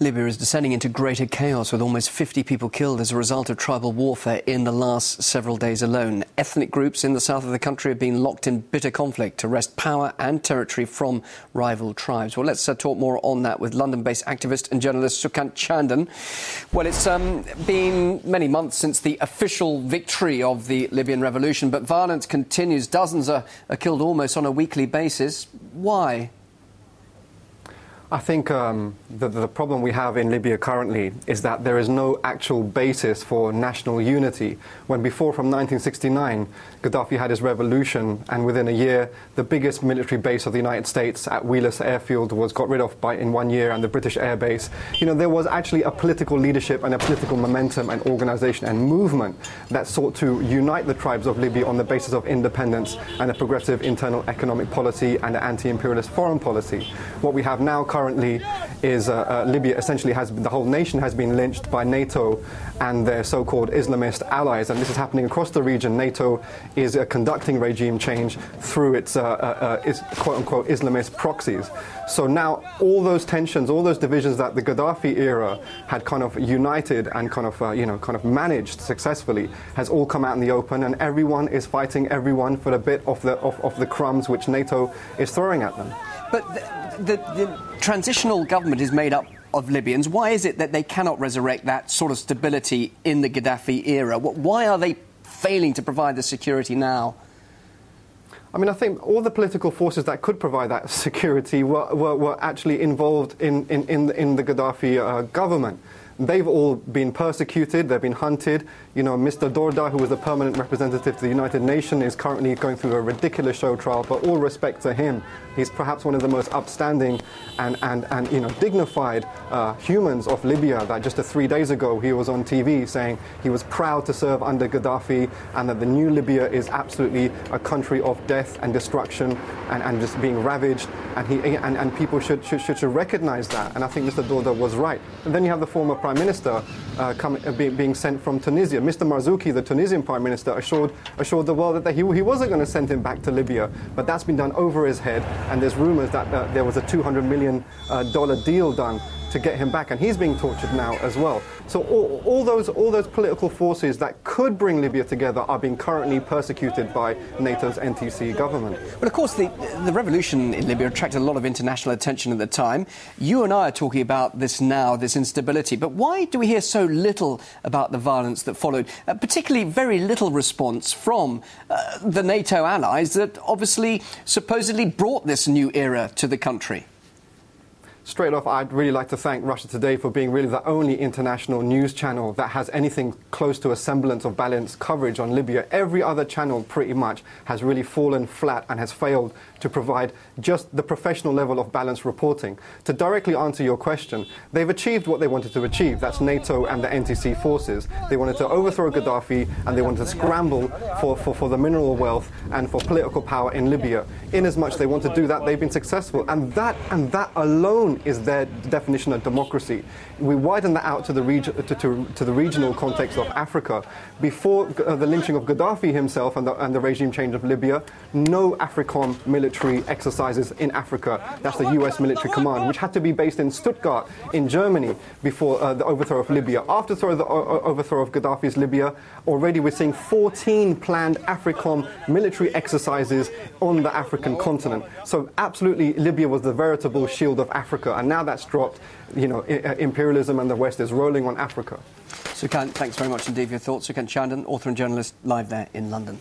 Libya is descending into greater chaos with almost 50 people killed as a result of tribal warfare in the last several days alone. Ethnic groups in the south of the country have been locked in bitter conflict to wrest power and territory from rival tribes. Well, let's uh, talk more on that with London based activist and journalist Sukant Chandan. Well, it's um, been many months since the official victory of the Libyan revolution, but violence continues. Dozens are, are killed almost on a weekly basis. Why? I think um, the, the, problem we have in Libya currently is that there is no actual basis for national unity. When before, from 1969, Gaddafi had his revolution, and within a year, the biggest military base of the United States at Wheelus Airfield was got rid of by, in one year, and the British Air Base. You know, there was actually a political leadership and a political momentum and organization and movement that sought to unite the tribes of Libya on the basis of independence and a progressive internal economic policy and an anti-imperialist foreign policy. What we have now currently is uh, uh, Libya essentially has the whole nation has been lynched by NATO and their so-called Islamist allies, and this is happening across the region. NATO is uh, conducting regime change through its, uh, uh, its quote-unquote Islamist proxies. So now all those tensions, all those divisions that the Gaddafi era had kind of united and kind of you know kind of managed successfully has all come out in the open, and everyone is fighting everyone for a bit of the of, of the crumbs which NATO is throwing at them. But the, the, the transitional government is made up of Libyans. Why is it that they cannot resurrect that sort of stability in the Gaddafi era? Why are they failing to provide the security now? I mean, I think all the political forces that could provide that security were, were, were actually involved in, in, in, the, in the Gaddafi uh, government. They've all been persecuted, they've been hunted. You know, Mr. Dorda, who was a permanent representative to the United Nations, is currently going through a ridiculous show trial, but all respect to him. He's perhaps one of the most upstanding and, and, and you know, dignified uh, humans of Libya that just three days ago he was on TV saying he was proud to serve under Gaddafi and that the new Libya is absolutely a country of death and destruction and, and just being ravaged and, he, and, and people should, should, should, should recognize that. And I think Mr. Dorda was right. And then you have the former Prime Minister uh, come, uh, be, being sent from Tunisia. Mr. Marzouki, the Tunisian Prime Minister, assured, assured the world that he, he wasn't going to send him back to Libya, but that's been done over his head, and there's rumours that uh, there was a $200 million uh, deal done to get him back, and he's being tortured now as well. So all, all, those, all those political forces that could bring Libya together are being currently persecuted by NATO's NTC government. But of course, the, the revolution in Libya attracted a lot of international attention at the time. You and I are talking about this now, this instability. But why do we hear so little about the violence that followed? Uh, particularly, very little response from uh, the NATO allies that obviously supposedly brought this new era to the country. Straight off, I'd really like to thank Russia Today for being really the only international news channel that has anything close to a semblance of balanced coverage on Libya. Every other channel, pretty much, has really fallen flat and has failed to provide just the professional level of balanced reporting. To directly answer your question, they've achieved what they wanted to achieve. That's NATO and the NTC forces. They wanted to overthrow Gaddafi and they wanted to scramble for, for, for the mineral wealth and for political power in Libya. In as much they want to do that, they've been successful. And that, and that alone is their definition of democracy. We widen that out to the, regi- to, to, to, the regional context of Africa. Before uh, the lynching of Gaddafi himself and the, and the regime change of Libya, no AFRICOM military exercises in Africa. That's the US military command, which had to be based in Stuttgart in Germany before uh, the overthrow of Libya. After the overthrow of Gaddafi's Libya, already we're seeing 14 planned AFRICOM military exercises on the African continent. So absolutely, Libya was the veritable shield of Africa. Africa, and now that's dropped. You know, uh, imperialism and the West is rolling on Africa. Sukant, thanks very much indeed for your thoughts. Sukant Chandan, author and journalist, live there in London.